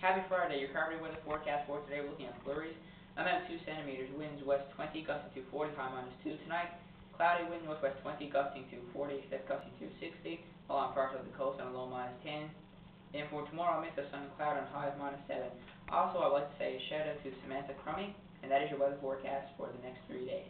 Happy Friday, your current weather forecast for today, we're looking at flurries. Amount 2 centimeters, winds west 20, gusting to 40, high minus 2 tonight. Cloudy wind northwest 20, gusting to 40, except gusting to 60, along parts of the coast on a low minus 10. And for tomorrow, mix of sun and cloud on high of minus 7. Also, I'd like to say a shout out to Samantha Crummy, and that is your weather forecast for the next three days.